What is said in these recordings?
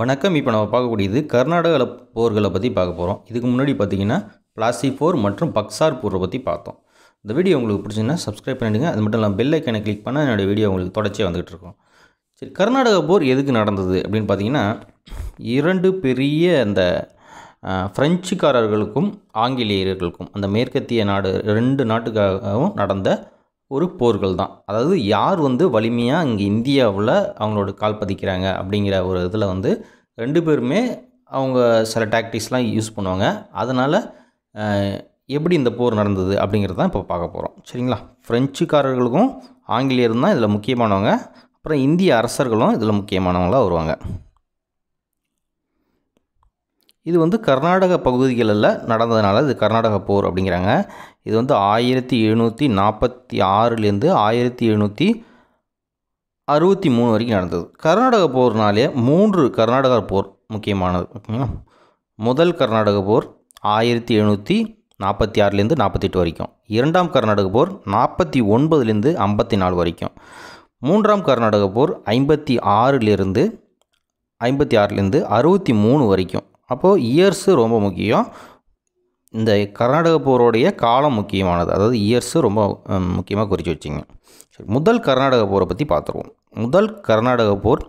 வணக்கம். இப்போ நம்ம பார்க்கக்கூடியது கர்நாடக போர்களை பற்றி பார்க்க போகிறோம் இதுக்கு முன்னாடி பார்த்தீங்கன்னா பிளாசி போர் மற்றும் பக்சார் போரை பற்றி பார்த்தோம். இந்த வீடியோ உங்களுக்கு பிடிச்சிங்கன்னா சப்ஸ்கிரைப் பண்ணிடுங்க. அது மட்டும் இல்லாமல் பெல் ஐக்கனை கிளிக் பண்ணால் என்னோடய வீடியோ உங்களுக்கு தொடர்ச்சியாக வந்துகிட்டு இருக்கும். சரி கர்நாடக போர் எதுக்கு நடந்தது அப்படின்னு பார்த்தீங்கன்னா இரண்டு பெரிய அந்த ஃப்ரெஞ்சுக்காரர்களுக்கும் ஆங்கிலேயர்களுக்கும் அந்த மேற்கத்திய நாடு ரெண்டு நாட்டுக்காகவும் நடந்த ஒரு போர்கள் தான். அதாவது யார் வந்து வலிமையாக இங்கே இந்தியாவில் அவங்களோட கால் பதிக்கிறாங்க அப்படிங்கிற ஒரு இதில் வந்து ரெண்டு பேருமே அவங்க சில டாக்டிக்ஸ்லாம் யூஸ் பண்ணுவாங்க. அதனால் எப்படி இந்த போர் நடந்தது அப்படிங்கிறது தான் இப்போ பார்க்க போகிறோம் சரிங்களா? ஃப்ரெஞ்சுக்காரர்களுக்கும் ஆங்கிலேயரும் தான் இதில் முக்கியமானவங்க. அப்புறம் இந்திய அரசர்களும் இதில் முக்கியமானவங்களாக வருவாங்க. இது வந்து கர்நாடக பகுதிகளில் நடந்ததுனால இது கர்நாடக போர் அப்படிங்கிறாங்க. இது வந்து ஆயிரத்தி எழுநூற்றி நாற்பத்தி ஆறுலேருந்து ஆயிரத்தி எழுநூற்றி அறுபத்தி மூணு வரைக்கும் நடந்தது. கர்நாடக போர்னாலே மூன்று கர்நாடக போர் முக்கியமானது ஓகேங்களா? முதல் கர்நாடக போர் ஆயிரத்தி எழுநூற்றி நாற்பத்தி ஆறுலேருந்து நாற்பத்தெட்டு வரைக்கும். இரண்டாம் கர்நாடக போர் நாற்பத்தி ஒன்பதுலேருந்து ஐம்பத்தி நாலு வரைக்கும். மூன்றாம் கர்நாடக போர் ஐம்பத்தி ஆறுலேருந்து ஐம்பத்தி ஆறுலேருந்து அறுபத்தி மூணு வரைக்கும். அப்போது இயர்ஸு ரொம்ப முக்கியம். இந்த கர்நாடக போரோடைய காலம் முக்கியமானது. அதாவது இயர்ஸு ரொம்ப முக்கியமாக குறித்து வச்சிங்க. சரி முதல் கர்நாடக போரை பற்றி பார்த்துருவோம் முதல் கர்நாடக போர்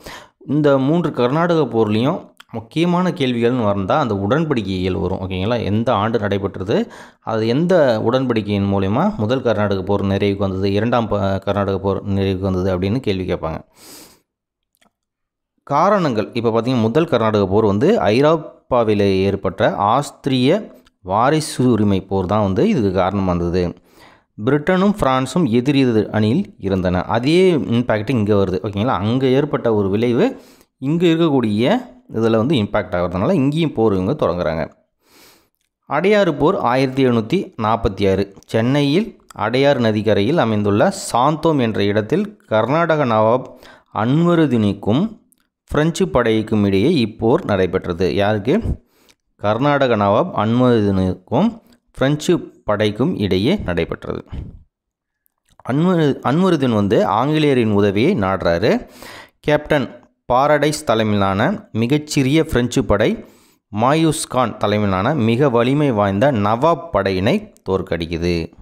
இந்த மூன்று கர்நாடக போர்லேயும் முக்கியமான கேள்விகள்னு வந்தால் அந்த உடன்படிக்கைகள் வரும். ஓகேங்களா எந்த ஆண்டு நடைபெற்றது? அது எந்த உடன்படிக்கையின் மூலயமா முதல் கர்நாடக போர் நிறைவுக்கு வந்தது? இரண்டாம் ப- கர்நாடக போர் நிறைவுக்கு வந்தது அப்படின்னு கேள்வி கேட்பாங்க. காரணங்கள் இப்போ பார்த்தீங்கன்னா முதல் கர்நாடக போர் வந்து ஐரோப்பாவில் ஏற்பட்ட ஆஸ்திரிய வாரிசு உரிமை போர் தான் வந்து இதுக்கு காரணமாக இருந்தது பிரிட்டனும் ஃப்ரான்ஸும் எதிரி அணியில் இருந்தன. அதே இம்பேக்ட் இங்கே வருது. ஓகேங்களா அங்கே ஏற்பட்ட ஒரு விளைவு இங்கே இருக்கக்கூடிய இதில் வந்து இம்பேக்ட் ஆகிறதுனால இங்கேயும் போர் இவங்க தொடங்குறாங்க. அடையாறு போர் ஆயிரத்தி எழுநூற்றி நாற்பத்தி ஆறு. சென்னையில் அடையாறு நதிக்கரையில் அமைந்துள்ள சாந்தோம் என்ற இடத்தில் கர்நாடக நவாப் அன்வருதினிக்கும் பிரெஞ்சு படைக்கும் இடையே இப்போர் நடைபெற்றது. யாருக்கு? கர்நாடக நவாப் அன்வருதினுக்கும் பிரெஞ்சு படைக்கும் இடையே நடைபெற்றது. அன்வரு அன்வருதின் வந்து ஆங்கிலேயரின் உதவியை நாடுறாரு. கேப்டன் பாரடைஸ் தலைமையிலான மிகச்சிறிய பிரெஞ்சு படை மாயூஸ்கான் தலைமையிலான மிக வலிமை வாய்ந்த நவாப் படையினை தோற்கடிக்குது.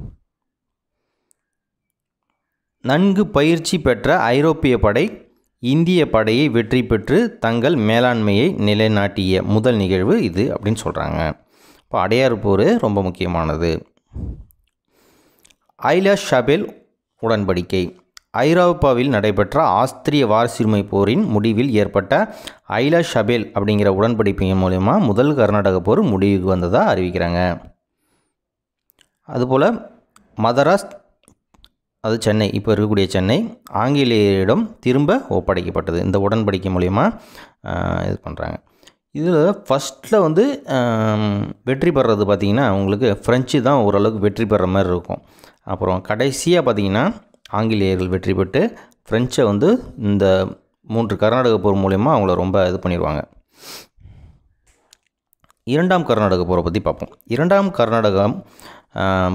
நன்கு பயிற்சி பெற்ற ஐரோப்பிய படை இந்திய படையை வெற்றி பெற்று தங்கள் மேலாண்மையை நிலைநாட்டிய முதல் நிகழ்வு இது அப்படின்னு சொல்கிறாங்க இப்போ அடையாறு போர் ரொம்ப முக்கியமானது. ஐலா ஷபெல் உடன்படிக்கை. ஐரோப்பாவில் நடைபெற்ற ஆஸ்திரிய வாரசுரிமை போரின் முடிவில் ஏற்பட்ட ஐலா ஷபெல் அப்படிங்கிற உடன்படிக்கையின் மூலயமா முதல் கர்நாடக போர் முடிவுக்கு வந்ததாக அறிவிக்கிறாங்க. அதுபோல் மதராஸ் அது சென்னை இப்போ இருக்கக்கூடிய சென்னை ஆங்கிலேயரிடம் திரும்ப ஒப்படைக்கப்பட்டது. இந்த உடன்படிக்கை மூலயமா இது பண்ணுறாங்க இதில் ஃபஸ்ட்டில் வந்து வெற்றி பெறது பார்த்திங்கன்னா உங்களுக்கு ஃப்ரெஞ்சு தான் ஓரளவுக்கு வெற்றி பெற மாதிரி இருக்கும். அப்புறம் கடைசியாக பார்த்திங்கன்னா ஆங்கிலேயர்கள் வெற்றி பெற்று ஃப்ரெஞ்சை வந்து இந்த மூன்று கர்நாடக போர் மூலயமா அவங்கள ரொம்ப இது பண்ணிடுவாங்க. இரண்டாம் கர்நாடக போரை பற்றி பார்ப்போம் இரண்டாம் கர்நாடகம்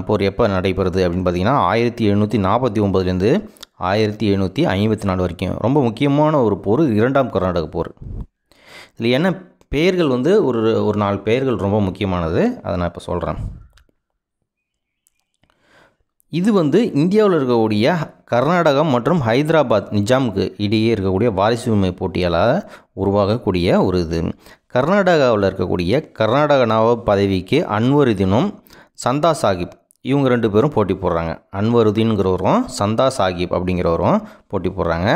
போர் எப்போ நடைபெறுது அப்படின்னு பார்த்தீங்கன்னா ஆயிரத்தி எழுநூற்றி நாற்பத்தி ஒம்பதுலேருந்து ஆயிரத்தி எழுநூற்றி ஐம்பத்தி நாலு வரைக்கும். ரொம்ப முக்கியமான ஒரு போர் இரண்டாம் கர்நாடக போர். இதில் என்ன பெயர்கள் வந்து ஒரு ஒரு நாலு பெயர்கள் ரொம்ப முக்கியமானது அதை நான் இப்போ சொல்கிறேன் இது வந்து இந்தியாவில் இருக்கக்கூடிய கர்நாடகம் மற்றும் ஹைதராபாத் நிஜாமுக்கு இடையே இருக்கக்கூடிய வாரிசு உரிமை போட்டியால் உருவாகக்கூடிய ஒரு இது. கர்நாடகாவில் இருக்கக்கூடிய கர்நாடக நவாப் பதவிக்கு அன்வருதினும் சந்தா சாஹிப் இவங்க ரெண்டு பேரும் போட்டி போடுறாங்க. அன்வருதீன்கிறவரும் சந்தா சாஹிப் அப்படிங்கிறவரும் போட்டி போடுறாங்க.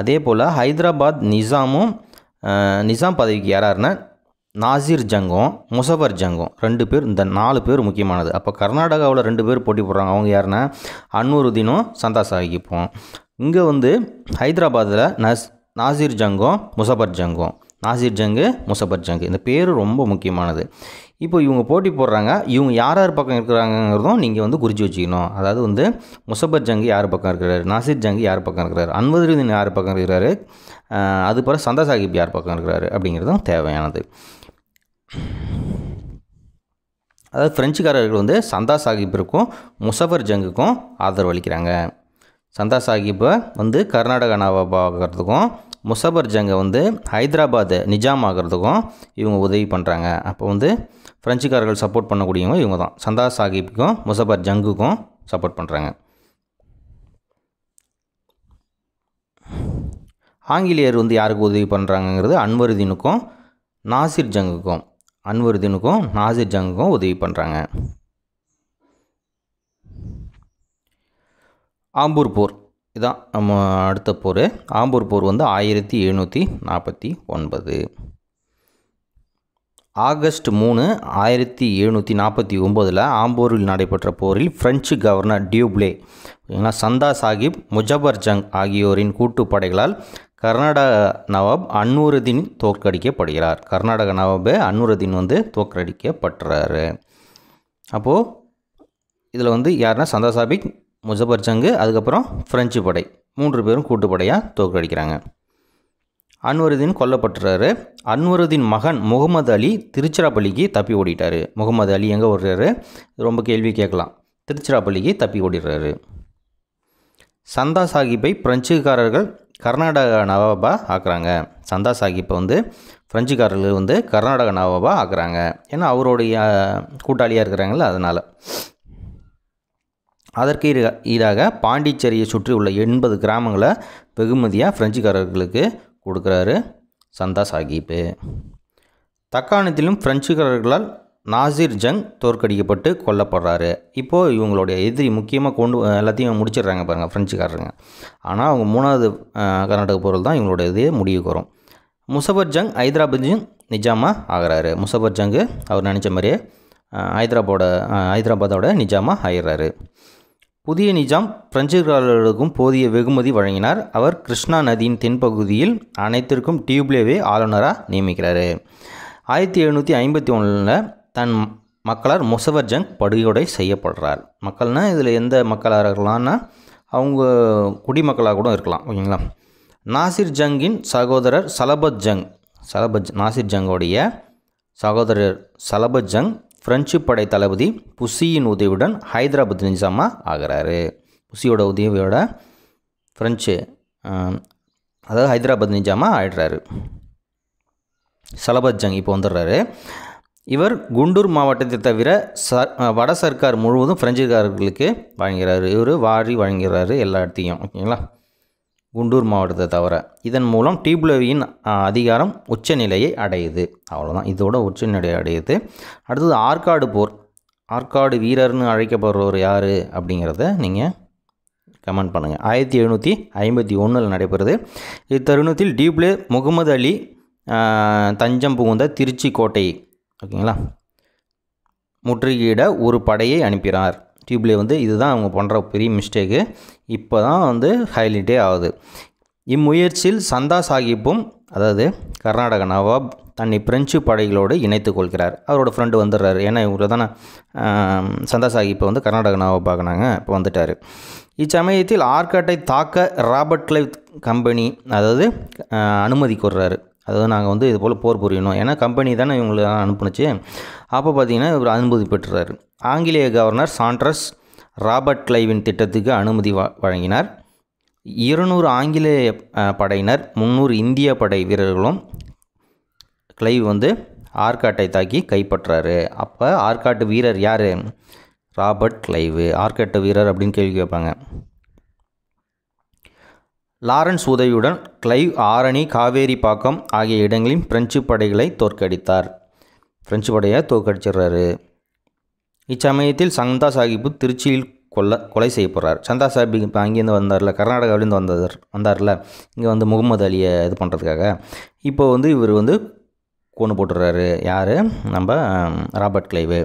அதே போல் ஹைதராபாத் நிசாமும் நிசாம் பதவிக்கு யாராருன்னா நாசிர் ஜங்கும் முசஃபர் ஜங்கும் ரெண்டு பேர் இந்த நாலு பேர் முக்கியமானது. அப்போ கர்நாடகாவில் ரெண்டு பேர் போட்டி போடுறாங்க. அவங்க யாருன்னா அன்வருதீனும் சந்தா சாஹிப்பும் இங்கே வந்து ஹைதராபாத்தில் நஸ் நாசிர் ஜங்கும் முசஃபர் ஜங்கும். நாசிர் ஜங்கு முசஃபர் ஜங்கு. இந்த பேர் ரொம்ப முக்கியமானது. இப்போ இவங்க போட்டி போடுறாங்க. இவங்க யார் யார் பக்கம் இருக்கிறாங்கிறதும் நீங்கள் வந்து குறித்து வச்சுக்கணும். அதாவது வந்து முசஃபர் ஜங்கு யார் பக்கம் இருக்கிறாரு? நாசிர் ஜங்கு யார் பக்கம் இருக்கிறாரு? அன்வருதீன் யார் பக்கம் இருக்கிறாரு? அது பிறகு சந்தா சாஹிப் யார் பக்கம் இருக்கிறாரு? அப்படிங்கிறதும் தேவையானது. அதாவது ஃப்ரெஞ்சுக்காரர்கள் வந்து சந்தா சாஹிப்பிற்கும் முசஃபர் ஜங்குக்கும் ஆதரவு அளிக்கிறாங்க. சந்தா சாஹிப்பை வந்து கர்நாடக நவாபாகிறதுக்கும் முசபர் ஜங்கை வந்து ஹைதராபாத் நிஜாம் ஆகிறதுக்கும் இவங்க உதவி பண்ணுறாங்க அப்போ வந்து ஃப்ரெஞ்சுக்காரர்கள் சப்போர்ட் பண்ணக்கூடியவங்க இவங்க தான் சந்தா சாஹிப்புக்கும் முசபர் ஜங்குக்கும் சப்போர்ட் பண்ணுறாங்க ஆங்கிலேயர் வந்து யாருக்கு உதவி பண்ணுறாங்கங்கிறது அன்வருதீனுக்கும் நாசிர் ஜங்குக்கும் அன்வருதீனுக்கும் நாசிர் ஜங்குக்கும் உதவி பண்ணுறாங்க ஆம்பூர் போர். இதான் நம்ம அடுத்த போர். ஆம்பூர் போர் வந்து ஆயிரத்தி எழுநூற்றி நாற்பத்தி ஒன்பது. ஆகஸ்ட் மூணு ஆயிரத்தி எழுநூற்றி நாற்பத்தி ஒம்போதில் ஆம்பூரில் நடைபெற்ற போரில் பிரெஞ்சு கவர்னர் டியூப்ளே சந்தா சாஹிப் முஜபர் ஜங் ஆகியோரின் கூட்டுப்படைகளால் கர்நாடக நவாப் அன்னூருதீன் தோற்கடிக்கப்படுகிறார். கர்நாடக நவாபு அன்னூருதீன் வந்து தோற்கடிக்கப்படுறாரு அப்போது இதில் வந்து யாருன்னா? சந்தா சாஹிப் முஜபர் ஜங்கு அதுக்கப்புறம் ஃப்ரெஞ்சு படை. மூன்று பேரும் கூட்டுப்படையாக தோற்கடிக்கிறாங்க அன்வருதீன் கொல்லப்பட்டுறாரு. அன்வருதீன் மகன் முகமது அலி திருச்சிராப்பள்ளிக்கு தப்பி ஓடிட்டார். முகமது அலி எங்கே ஓடுறாரு? ரொம்ப கேள்வி கேட்கலாம். திருச்சிராப்பள்ளிக்கு தப்பி ஓடிடுறாரு. சந்தா சாஹிப்பை பிரெஞ்சுக்காரர்கள் கர்நாடக நவாபா ஆக்குறாங்க. சந்தா சாஹிப்பை வந்து பிரெஞ்சுக்காரர்கள் வந்து கர்நாடக நவாபா ஆக்குறாங்க. ஏன்னா அவருடைய கூட்டாளியாக இருக்கிறாங்கள அதனால். அதற்கு ஈடாக பாண்டிச்சேரியை சுற்றி உள்ள எண்பது கிராமங்களை வெகுமதியாக பிரெஞ்சுக்காரர்களுக்கு கொடுக்குறாரு சந்தா சாஹிப்பு தக்காணத்திலும் பிரெஞ்சுக்காரர்களால் நாசிர் ஜங் தோற்கடிக்கப்பட்டு கொல்லப்படுறாரு. இப்போது இவங்களுடைய எதிரி முக்கியமாக கொண்டு எல்லாத்தையும் முடிச்சிடுறாங்க பாருங்கள் ஃப்ரெஞ்சுக்காரருங்க ஆனால் அவங்க மூணாவது கர்நாடக போரில் தான் இவங்களோட இதே முடிவுக்கு வரும். முசபர் ஜங் ஹைதராபாத் நிஜாமா ஆகிறாரு. முசபர் ஜங்கு அவர் நினச்ச மாதிரியே அஹ், ஹைதராபாட ஹைதராபாத்தோட நிஜாமா ஆயிடுறாரு. புதிய நிஜாம் பிரெஞ்சுக்காரர்களுக்கும் போதிய வெகுமதி வழங்கினார். அவர் கிருஷ்ணா நதியின் தென்பகுதியில் அனைத்திற்கும் டியூப்லேவே ஆளுநராக நியமிக்கிறார். ஆயிரத்தி எழுநூற்றி ஐம்பத்தி ஒன்றில் தன் மக்களால் முசவர் ஜங் படுகொலை செய்யப்படுறார். மக்கள்னால் இதில் எந்த மக்களாக இருக்கலாம்னா அவங்க குடிமக்களாக கூட இருக்கலாம் ஓகேங்களா? நாசிர் ஜங்கின் சகோதரர் சலபத் ஜங் சலபத் நாசிர் ஜங்கோடைய சகோதரர் சலபத் ஜங் பிரெஞ்சு படை தளபதி புசியின் உதவியுடன் ஹைதராபாத் நிஜாமா ஆகிறாரு. புசியோட உதவியோட பிரெஞ்சு அதாவது ஹைதராபாத் நிஜாமா ஆயிடுறாரு. சலபத் ஜங் இப்போ வந்துடுறாரு. இவர் குண்டூர் மாவட்டத்தை தவிர ச வட சர்க்கார் முழுவதும் பிரெஞ்சுக்காரர்களுக்கு வழங்குகிறாரு இவர் வாரி வழங்குகிறாரு எல்லா இடத்தையும் ஓகேங்களா? குண்டூர் மாவட்டத்தை தவிர. இதன் மூலம் டியூப்லவியின் அதிகாரம் உச்சநிலையை அடையுது. அவ்வளோதான் இதோட உச்சநிலையை அடையுது. அடுத்தது ஆற்காடு போர். ஆற்காடு வீரர்னு அழைக்கப்படுறவர் யார் அப்படிங்கிறத நீங்கள் கமெண்ட் பண்ணுங்கள் ஆயிரத்தி எழுநூற்றி ஐம்பத்தி ஒன்றில் நடைபெறுது. இத்தருணத்தில் டிப்ளே முகமது அலி தஞ்சம் புகுந்த திருச்சி கோட்டை ஓகேங்களா முற்றுகையிட ஒரு படையை அனுப்பினார். டியூப்லேயே வந்து இதுதான் அவங்க பண்ணுற பெரிய மிஸ்டேக்கு இப்போ தான் வந்து ஹைலைட்டே ஆகுது. இம்முயற்சியில் சந்தா சாஹிப்பும் அதாவது கர்நாடக நவாப் தன்னை பிரெஞ்சு படைகளோடு இணைத்துக் கொள்கிறார். அவரோட ஃப்ரெண்டு வந்துடுறாரு. ஏன்னா இவங்க தானே சந்தா சாஹிப்பை வந்து கர்நாடக நவாப் பார்க்குனாங்க இப்போ வந்துட்டார். இச்சமயத்தில் ஆர்காட்டை தாக்க ராபர்ட் கிளைவ் கம்பெனி அதாவது அனுமதி கோர்றாரு. அதாவது நாங்கள் வந்து இது போல் போர் புரியணும். ஏன்னா கம்பெனி தானே இவங்களை அனுப்புனுச்சு. அப்போ பார்த்தீங்கன்னா இவர் அனுமதி பெற்றுறாரு ஆங்கிலேய கவர்னர் சாண்ட்ரஸ் ராபர்ட் கிளைவின் திட்டத்துக்கு அனுமதி வ- வழங்கினார். இருநூறு ஆங்கிலேய படையினர் முந்நூறு இந்திய படை வீரர்களும் கிளைவ் வந்து ஆர்காட்டை தாக்கி கைப்பற்றாரு. அப்போ ஆர்காட்டு வீரர் யார்? Robert Clive. ஆர்காட்டு வீரர் அப்படின்னு கேள்வி கேட்பாங்க. லாரன்ஸ் உதவியுடன் கிளைவ் ஆரணி காவேரி பாக்கம் ஆகிய இடங்களின் பிரெஞ்சு படைகளை தோற்கடித்தார். பிரெஞ்சு படையை தோற்கடிச்சிடுறாரு. இச்சமயத்தில் சந்தா சாஹிப்பு திருச்சியில் கொல்ல கொலை செய்யப்படுறார் சந்தா சாஹிப் இப்போ அங்கேருந்து வந்தார்ல கர்நாடகாவிலேருந்து வந்தார் வந்தார்ல. இங்கே வந்து முகமது அலியை இது பண்ணுறதுக்காக இப்போ வந்து இவர் வந்து கொண்டு போட்டுடுறாரு. யார்? நம்ம ராபர்ட் கிளைவு.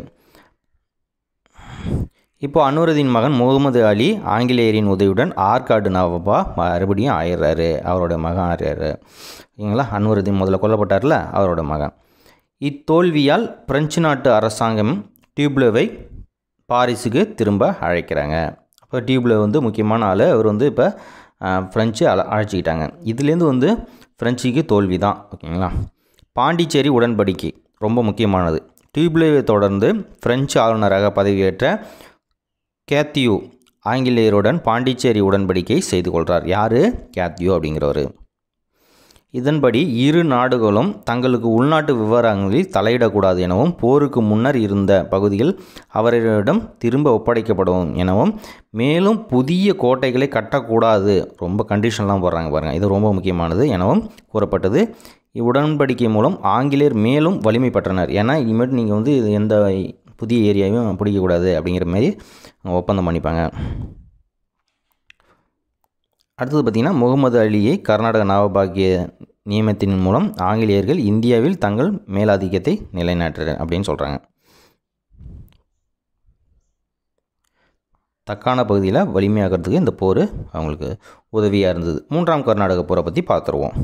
இப்போ அனுரதின் மகன் முகமது அலி ஆங்கிலேயரின் உதவியுடன் ஆற்காடு நவாபா மறுபடியும் ஆயிடுறாரு. அவரோட மகன் ஆயிடுறாரு. ஓகேங்களா அனுருதீன் முதல்ல கொல்லப்பட்டார்ல? அவரோட மகன். இத்தோல்வியால் பிரெஞ்சு நாட்டு அரசாங்கம் டியூப்ளோவை பாரிஸுக்கு திரும்ப அழைக்கிறாங்க. அப்போ டியூப்ளோ வந்து முக்கியமான ஆள். அவர் வந்து இப்போ ஃப்ரெஞ்சு அழ அழைச்சிக்கிட்டாங்க. இதுலேருந்து வந்து ஃப்ரெஞ்சுக்கு தோல்வி தான். ஓகேங்களா? பாண்டிச்சேரி உடன்படிக்கை ரொம்ப முக்கியமானது. டியூப்ளோவை தொடர்ந்து பிரெஞ்சு ஆளுநராக பதவியேற்ற கேத்யூ ஆங்கிலேயருடன் பாண்டிச்சேரி உடன்படிக்கை செய்து கொள்கிறார் யார்? கேத்யூ அப்படிங்கிறவர். இதன்படி இரு நாடுகளும் தங்களுக்கு உள்நாட்டு விவகாரங்களில் தலையிடக்கூடாது எனவும் போருக்கு முன்னர் இருந்த பகுதிகள் அவர்களிடம் திரும்ப ஒப்படைக்கப்படும் எனவும் மேலும் புதிய கோட்டைகளை கட்டக்கூடாது. ரொம்ப கண்டிஷன்லாம் போடுறாங்க பாருங்கள் இது ரொம்ப முக்கியமானது எனவும் கூறப்பட்டது. இவ்வுடன்படிக்கை மூலம் ஆங்கிலேயர் மேலும் வலிமை பெற்றனர். ஏன்னா இனிமேட்டு நீங்கள் வந்து எந்த புதிய ஏரியாவையும் பிடிக்கக்கூடாது அப்படிங்கிற மாதிரி ஒப்பந்தம் பண்ணிப்பாங்க. அடுத்தது பார்த்திங்கன்னா முகமது அலியை கர்நாடக நவபாகிய நியமத்தின் மூலம் ஆங்கிலேயர்கள் இந்தியாவில் தங்கள் மேலாதிக்கத்தை நிலைநாட்டுறனர் அப்படின்னு சொல்கிறாங்க தக்கான பகுதியில் வலிமையாகிறதுக்கு இந்த போர் அவங்களுக்கு உதவியாக இருந்தது. மூன்றாம் கர்நாடக போரை பற்றி பார்த்துருவோம்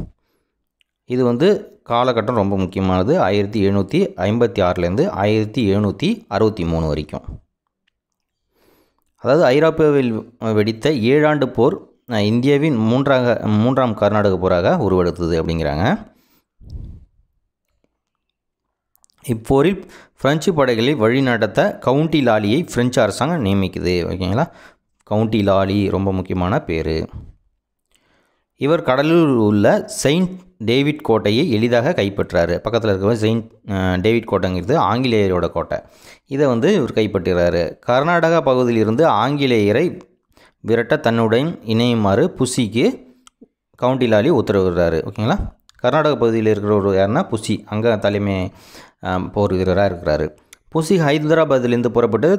இது வந்து காலகட்டம் ரொம்ப முக்கியமானது. ஆயிரத்தி எழுநூற்றி ஐம்பத்தி ஆறுலேருந்து ஆயிரத்தி எழுநூற்றி அறுபத்தி மூணு வரைக்கும். அதாவது ஐரோப்பாவில் வெடித்த ஏழாண்டு போர் இந்தியாவின் மூன்றாக மூன்றாம் கர்நாடக போராக உருவெடுத்தது அப்படிங்கிறாங்க. இப்போரில் பிரெஞ்சு படைகளை வழிநடத்த கவுண்டி லாலியை பிரெஞ்சு அரசாங்கம் நியமிக்குது. ஓகேங்களா? கவுண்டி லாலி ரொம்ப முக்கியமான பேர். இவர் கடலூர் உள்ள செயின்ட் டேவிட் கோட்டையை எளிதாக கைப்பற்றாரு. பக்கத்தில் இருக்கிற செயின்ட் டேவிட் கோட்டைங்கிறது ஆங்கிலேயரோட கோட்டை. இதை வந்து இவர் கைப்பற்றுகிறாரு. கர்நாடகா பகுதியிலிருந்து ஆங்கிலேயரை விரட்ட தன்னுடன் இணையுமாறு புசிக்கு கவுண்டி லாலி உத்தரவிடுறாரு. ஓகேங்களா? கர்நாடக பகுதியில் இருக்கிற ஒரு யாருன்னா புசி அங்கே தலைமை போர் வீரராக இருக்கிறாரு. புசி ஹைதராபாத்திலிருந்து புறப்பட்டு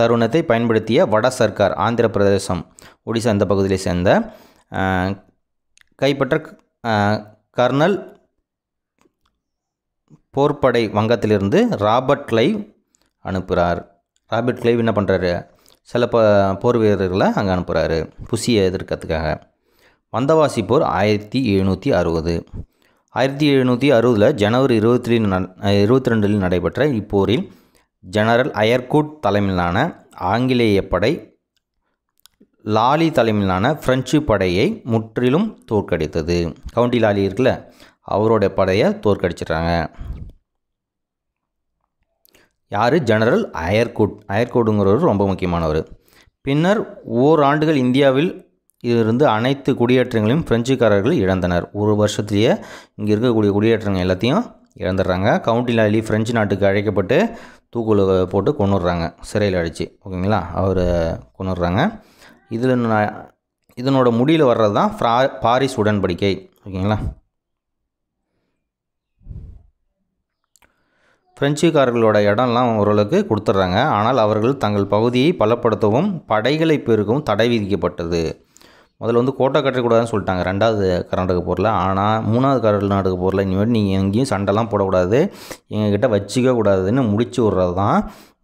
தருணத்தை பயன்படுத்திய வட சர்க்கார் ஆந்திர பிரதேசம் ஒடிசா இந்த பகுதியை சேர்ந்த கைப்பற்ற கர்னல் போர்ப்படை வங்கத்திலிருந்து ராபர்ட் கிளைவ் அனுப்புகிறார் ராபர்ட் கிளைவ் என்ன பண்ணுறாரு சில ப போர் வீரர்களை அங்கே அனுப்புகிறாரு புசியை எதிர்க்கிறதுக்காக. வந்தவாசி போர் ஆயிரத்தி எழுநூற்றி அறுபது. ஆயிரத்தி எழுநூற்றி அறுபதில் ஜனவரி இருபத்தி இருபத்தி ரெண்டில் நடைபெற்ற இப்போரில் ஜெனரல் அயர்கூட் தலைமையிலான ஆங்கிலேய படை லாலி தலைமையிலான பிரெஞ்சு படையை முற்றிலும் தோற்கடித்தது. கவுண்டி லாலி இருக்குல்ல அவரோட படையை தோற்கடிச்சிட்டாங்க. யார்? ஜெனரல் அயர்கூட் அயர்கோடுங்கிறவர் ரொம்ப முக்கியமானவர். பின்னர் ஓராண்டுகள் இந்தியாவில் இருந்து அனைத்து குடியேற்றங்களையும் பிரெஞ்சுக்காரர்கள் இழந்தனர். ஒரு வருஷத்துலேயே இங்கே இருக்கக்கூடிய குடியேற்றங்கள் எல்லாத்தையும் இழந்துடுறாங்க. கவுண்டி லாலி பிரெஞ்சு நாட்டுக்கு அழைக்கப்பட்டு தூக்குல போட்டு கொண்டுடுறாங்க சிறையில் அடித்து ஓகேங்களா? அவர் கொண்டுடுறாங்க இதில் நான் இதனோட முடியில் வர்றது தான் ஃப்ரா பாரிஸ் உடன்படிக்கை. ஓகேங்களா? பிரெஞ்சுக்காரர்களோட இடம்லாம் ஓரளவுக்கு கொடுத்துட்றாங்க. ஆனால் அவர்கள் தங்கள் பகுதியை பலப்படுத்தவும் படைகளை பெருக்கவும் தடை விதிக்கப்பட்டது. முதல்ல வந்து கோட்டை கட்டக்கூடாதுன்னு சொல்லிட்டாங்க. ரெண்டாவது கர்நாடக போரில். ஆனால் மூணாவது கர்நாடக போரில் இனிமேல் நீங்கள் எங்கேயும் சண்டைலாம் போடக்கூடாது. எங்ககிட்ட வச்சுக்க கூடாதுன்னு முடிச்சு விட்றது தான்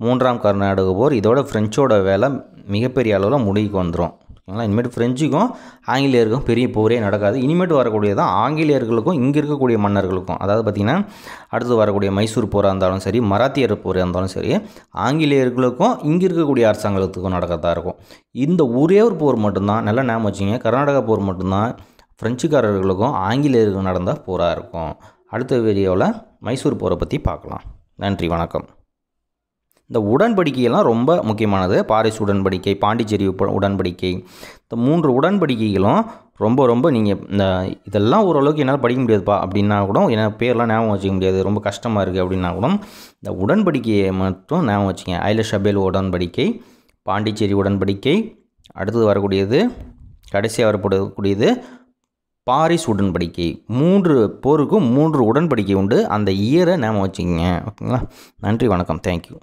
மூன்றாம் கர்நாடக போர். இதோட ஃப்ரெஞ்சோட வேலை மிகப்பெரிய அளவில் முடிவுக்கு வந்துடும் ஓகேங்களா? இனிமேட்டு ஃப்ரெஞ்சுக்கும் ஆங்கிலேயருக்கும் பெரிய போரே நடக்காது. இனிமேட்டு வரக்கூடியதான் ஆங்கிலேயர்களுக்கும் இங்கே இருக்கக்கூடிய மன்னர்களுக்கும். அதாவது பார்த்திங்கன்னா அடுத்து வரக்கூடிய மைசூர் போராக இருந்தாலும் சரி மராத்தியர் போராக இருந்தாலும் சரி ஆங்கிலேயர்களுக்கும் இங்கே இருக்கக்கூடிய அரசாங்கத்துக்கும் நடக்கிறதா இருக்கும். இந்த ஒரே ஒரு போர் மட்டும்தான் நல்லா ஞாபகம் வச்சுங்க கர்நாடகா போர் மட்டும்தான் ஃப்ரெஞ்சுக்காரர்களுக்கும் ஆங்கிலேயர்களுக்கும் நடந்த போராக இருக்கும். அடுத்த வீடியோவில் மைசூர் போரை பற்றி பார்க்கலாம். நன்றி வணக்கம். இந்த உடன்படிக்கையெல்லாம் ரொம்ப முக்கியமானது. பாரிஸ் உடன்படிக்கை பாண்டிச்சேரி உடன்படிக்கை. இந்த மூன்று உடன்படிக்கைகளும் ரொம்ப ரொம்ப நீங்கள் இந்த இதெல்லாம் ஓரளவுக்கு என்னால் படிக்க முடியாதுப்பா அப்படின்னா கூட என்னால் பேர்லாம் ஞாபகம் வச்சுக்க முடியாது. ரொம்ப கஷ்டமாக இருக்குது அப்படின்னா கூட இந்த உடன்படிக்கையை மட்டும் ஞாபகம் வச்சுங்க ஐல ஷபேல் உடன்படிக்கை பாண்டிச்சேரி உடன்படிக்கை அடுத்தது வரக்கூடியது கடைசியாக வரப்படக்கூடியது பாரிஸ் உடன்படிக்கை. மூன்று போருக்கும் மூன்று உடன்படிக்கை உண்டு. அந்த இயரை ஞாபகம் வச்சுக்கோங்க. ஓகேங்களா? நன்றி வணக்கம். தேங்க்யூ